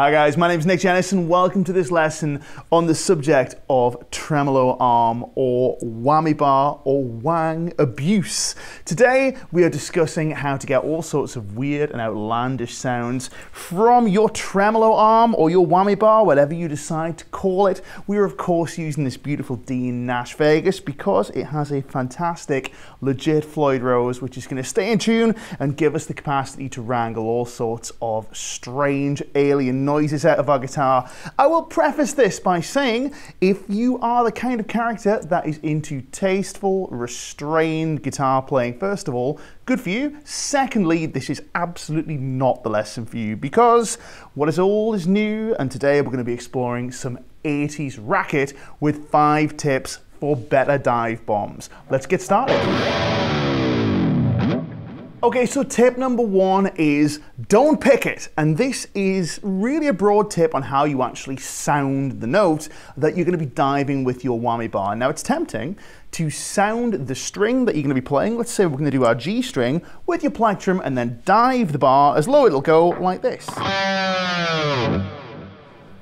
Hi guys, my name is Nick Jennison welcome to this lesson on the subject of tremolo arm or whammy bar or wang abuse. Today we are discussing how to get all sorts of weird and outlandish sounds from your tremolo arm or your whammy bar, whatever you decide to call it. We are of course using this beautiful Dean NashVegas because it has a fantastic legit Floyd Rose which is going to stay in tune and give us the capacity to wrangle all sorts of strange alien noises out of our guitar. I will preface this by saying if you are the kind of character that is into tasteful, restrained guitar playing, first of all, good for you. Secondly, this is absolutely not the lesson for you because what is old is new, and today we're going to be exploring some 80s racket with five tips for better dive bombs. Let's get started. Okay, so tip number one is don't pick it. And this is really a broad tip on how you actually sound the note that you're going to be diving with your whammy bar. Now, it's tempting to sound the string that you're going to be playing. Let's say we're going to do our G string with your plectrum and then dive the bar as low it'll go like this.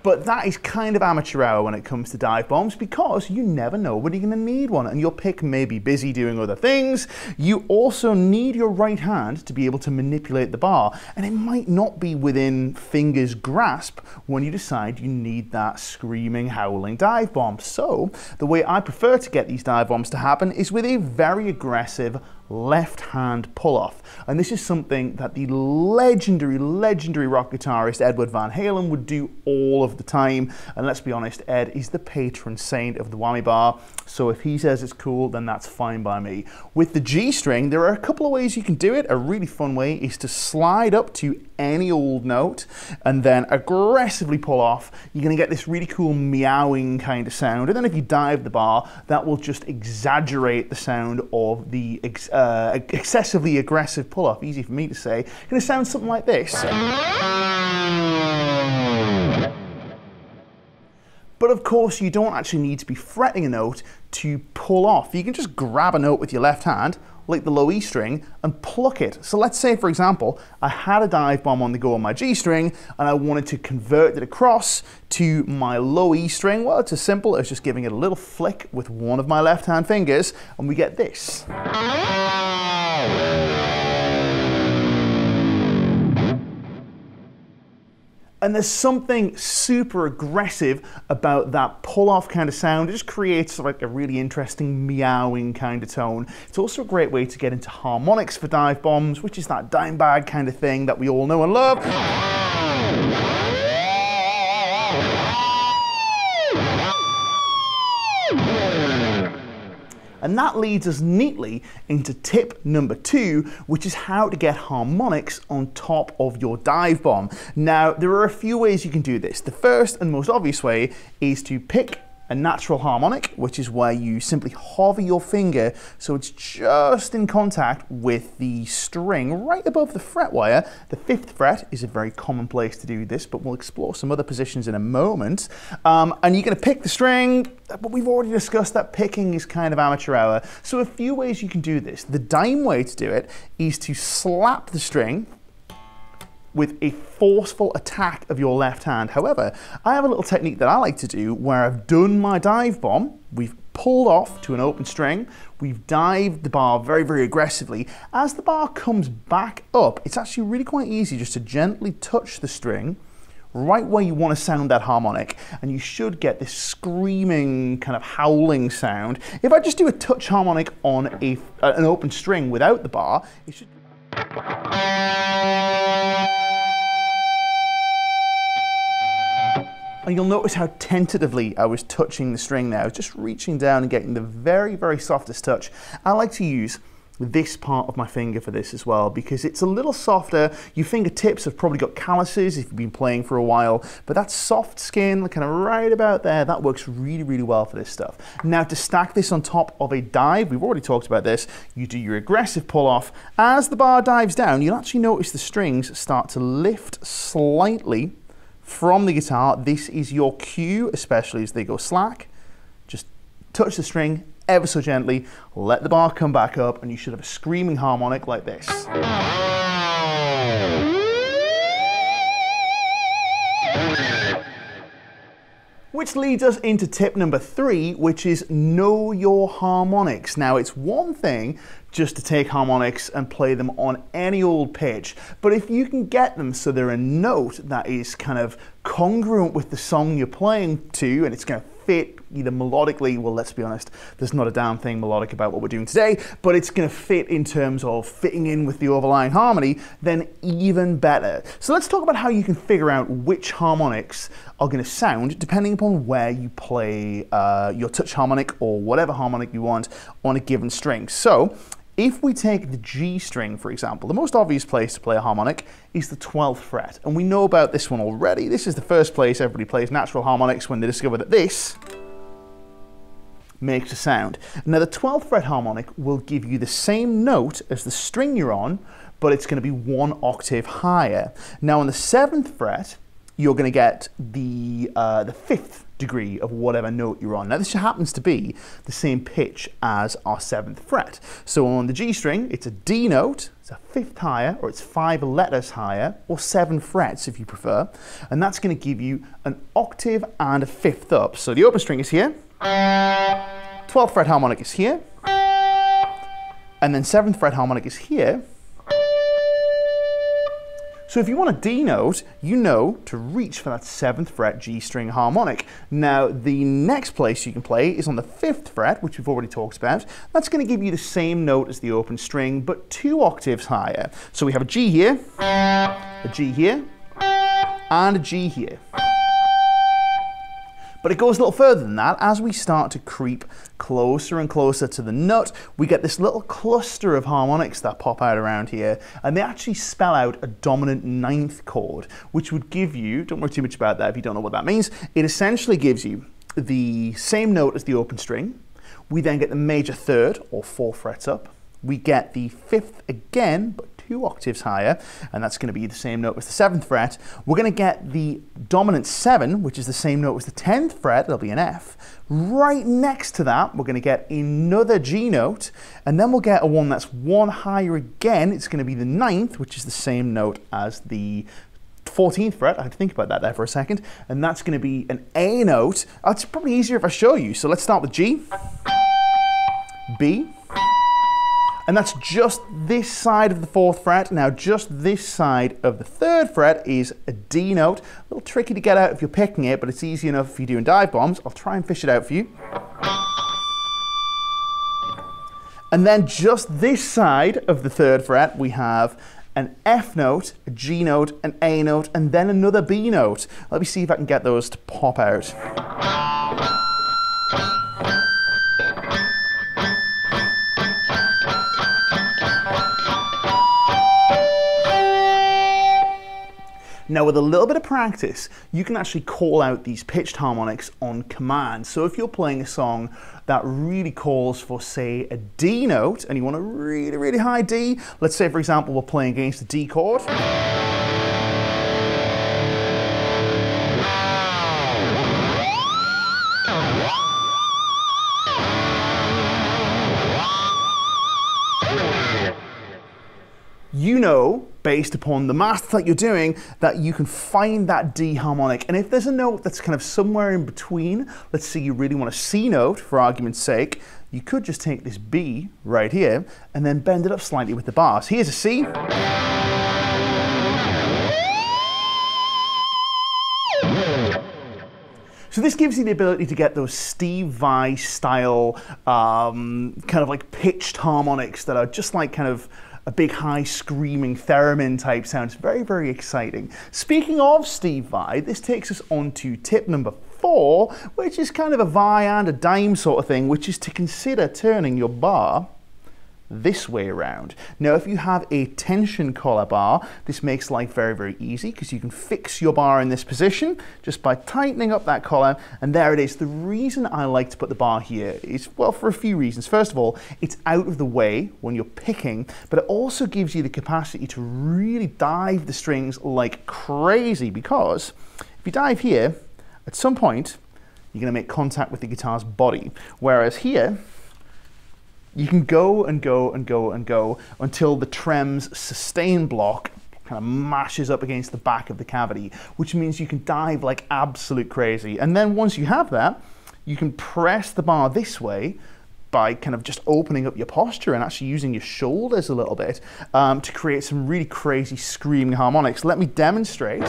But that is kind of amateur hour when it comes to dive bombs because you never know when you're going to need one and your pick may be busy doing other things. You also need your right hand to be able to manipulate the bar and it might not be within fingers grasp when you decide you need that screaming, howling dive bomb. So the way I prefer to get these dive bombs to happen is with a very aggressive left hand pull off. And this is something that the legendary, legendary rock guitarist Edward Van Halen would do all of the time. And let's be honest, Ed is the patron saint of the whammy bar. So if he says it's cool, then that's fine by me. With the G string, there are a couple of ways you can do it. A really fun way is to slide up to any old note and then aggressively pull off. You're going to get this really cool meowing kind of sound. And then if you dive the bar, that will just exaggerate the sound of the uh, excessively aggressive pull off. Easy for me to say. Going to sound something like this. But of course, you don't actually need to be fretting a note to pull off. You can just grab a note with your left hand, like the low E string, and pluck it. So let's say, for example, I had a dive bomb on the go on my G string, and I wanted to convert it across to my low E string. Well, it's as simple as just giving it a little flick with one of my left hand fingers, and we get this. And there's something super aggressive about that pull off kind of sound. It just creates like a really interesting meowing kind of tone. It's also a great way to get into harmonics for dive bombs, which is that Dimebag kind of thing that we all know and love. And that leads us neatly into tip number two, which is how to get harmonics on top of your dive bomb. Now, there are a few ways you can do this. The first and most obvious way is to pick a natural harmonic, which is where you simply hover your finger so it's just in contact with the string right above the fret wire. The fifth fret is a very common place to do this, but we'll explore some other positions in a moment. Um, and you're going to pick the string, but we've already discussed that picking is kind of amateur hour. So a few ways you can do this. The dime way to do it is to slap the string with a forceful attack of your left hand. However, I have a little technique that I like to do where I've done my dive bomb, we've pulled off to an open string, we've dived the bar very, very aggressively. As the bar comes back up, it's actually really quite easy just to gently touch the string right where you want to sound that harmonic, and you should get this screaming, kind of howling sound. If I just do a touch harmonic on a, an open string without the bar, it should And you'll notice how tentatively I was touching the string there. I was just reaching down and getting the very, very softest touch. I like to use this part of my finger for this as well because it's a little softer. Your fingertips have probably got calluses if you've been playing for a while, but that soft skin, kind of right about there, that works really, really well for this stuff. Now to stack this on top of a dive, we've already talked about this, you do your aggressive pull off. As the bar dives down, you'll actually notice the strings start to lift slightly from the guitar. This is your cue, especially as they go slack. Just touch the string ever so gently, let the bar come back up, and you should have a screaming harmonic like this. Which leads us into tip number three, which is know your harmonics. Now, it's one thing just to take harmonics and play them on any old pitch, but if you can get them so they're a note that is kind of congruent with the song you're playing to, and it's going to fit either melodically, well, let's be honest, there's not a damn thing melodic about what we're doing today, but it's going to fit in terms of fitting in with the overlying harmony, then even better. So let's talk about how you can figure out which harmonics are going to sound depending upon where you play uh, your touch harmonic or whatever harmonic you want on a given string. So if we take the G string, for example, the most obvious place to play a harmonic is the 12th fret. And we know about this one already. This is the first place everybody plays natural harmonics when they discover that this makes a sound. Now the 12th fret harmonic will give you the same note as the string you're on, but it's going to be one octave higher. Now on the 7th fret, you're going to get the, uh, the fifth degree of whatever note you're on. Now this happens to be the same pitch as our seventh fret. So on the G string, it's a D note, it's a fifth higher, or it's five letters higher, or seven frets if you prefer. And that's gonna give you an octave and a fifth up. So the open string is here, 12th fret harmonic is here, and then seventh fret harmonic is here, so if you want a D note, you know to reach for that 7th fret G string harmonic. Now, the next place you can play is on the 5th fret, which we've already talked about. That's going to give you the same note as the open string, but two octaves higher. So we have a G here, a G here, and a G here. But it goes a little further than that. As we start to creep closer and closer to the nut, we get this little cluster of harmonics that pop out around here, and they actually spell out a dominant ninth chord, which would give you, don't worry too much about that if you don't know what that means, it essentially gives you the same note as the open string. We then get the major third, or four frets up. We get the fifth again, but two octaves higher, and that's going to be the same note as the seventh fret. We're going to get the dominant seven, which is the same note as the tenth fret, that'll be an F. Right next to that, we're going to get another G note, and then we'll get a one that's one higher again. It's going to be the ninth, which is the same note as the 14th fret, I had to think about that there for a second, and that's going to be an A note. It's probably easier if I show you. So let's start with G, B, and that's just this side of the fourth fret. Now, just this side of the third fret is a D note. A little tricky to get out if you're picking it, but it's easy enough if you're doing dive bombs. I'll try and fish it out for you. And then just this side of the third fret, we have an F note, a G note, an A note, and then another B note. Let me see if I can get those to pop out. Now with a little bit of practice, you can actually call out these pitched harmonics on command. So if you're playing a song that really calls for say a D note and you want a really, really high D, let's say for example we're playing against the D chord. you know, based upon the math that you're doing, that you can find that D harmonic. And if there's a note that's kind of somewhere in between, let's say you really want a C note, for argument's sake, you could just take this B right here and then bend it up slightly with the bars. Here's a C. So this gives you the ability to get those Steve Vai style um, kind of like pitched harmonics that are just like kind of a big high screaming theremin type sound. It's very, very exciting. Speaking of Steve Vai, this takes us on to tip number four, which is kind of a Vai and a dime sort of thing, which is to consider turning your bar this way around. Now, if you have a tension collar bar, this makes life very, very easy because you can fix your bar in this position just by tightening up that collar, and there it is. The reason I like to put the bar here is, well, for a few reasons. First of all, it's out of the way when you're picking, but it also gives you the capacity to really dive the strings like crazy because if you dive here, at some point, you're going to make contact with the guitar's body. Whereas here, you can go and go and go and go until the trem's sustain block kind of mashes up against the back of the cavity, which means you can dive like absolute crazy. And then once you have that, you can press the bar this way by kind of just opening up your posture and actually using your shoulders a little bit um, to create some really crazy screaming harmonics. Let me demonstrate.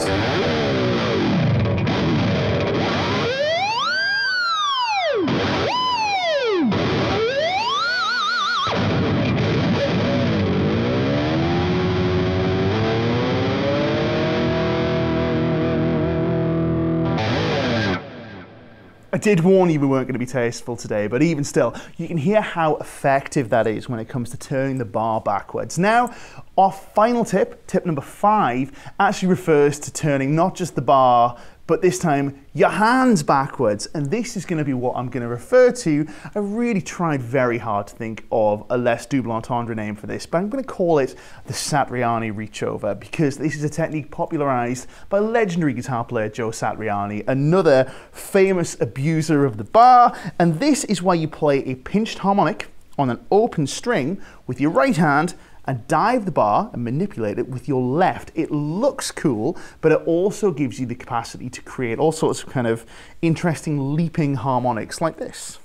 I did warn you we weren't going to be tasteful today, but even still, you can hear how effective that is when it comes to turning the bar backwards. Now, our final tip, tip number five, actually refers to turning not just the bar, but this time your hands backwards. And this is gonna be what I'm gonna refer to. I really tried very hard to think of a less double entendre name for this, but I'm gonna call it the Satriani reach over because this is a technique popularized by legendary guitar player Joe Satriani, another famous abuser of the bar. And this is why you play a pinched harmonic on an open string with your right hand and dive the bar and manipulate it with your left. It looks cool, but it also gives you the capacity to create all sorts of kind of interesting leaping harmonics like this.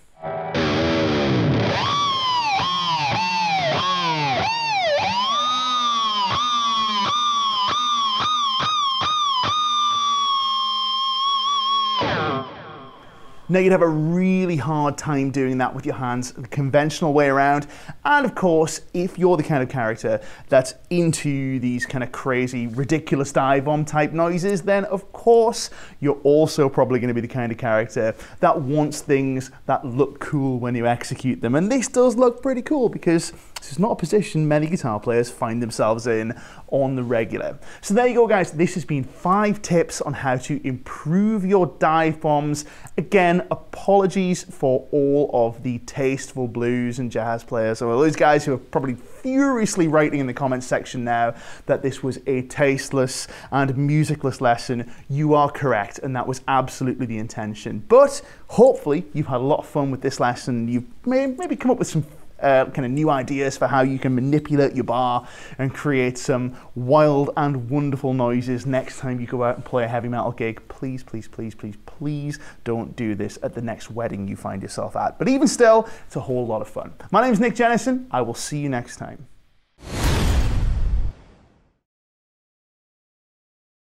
Now you'd have a really hard time doing that with your hands the conventional way around. And of course, if you're the kind of character that's into these kind of crazy, ridiculous dive bomb type noises, then of course you're also probably going to be the kind of character that wants things that look cool when you execute them. And this does look pretty cool because this is not a position many guitar players find themselves in on the regular. So there you go guys, this has been five tips on how to improve your dive bombs. Again, apologies for all of the tasteful blues and jazz players, or those guys who are probably furiously writing in the comments section now that this was a tasteless and musicless lesson. You are correct, and that was absolutely the intention. But hopefully you've had a lot of fun with this lesson. You've maybe come up with some uh, kind of new ideas for how you can manipulate your bar and create some wild and wonderful noises next time you go out and play a heavy metal gig. Please, please, please, please, please don't do this at the next wedding you find yourself at. But even still, it's a whole lot of fun. My name is Nick Jennison. I will see you next time.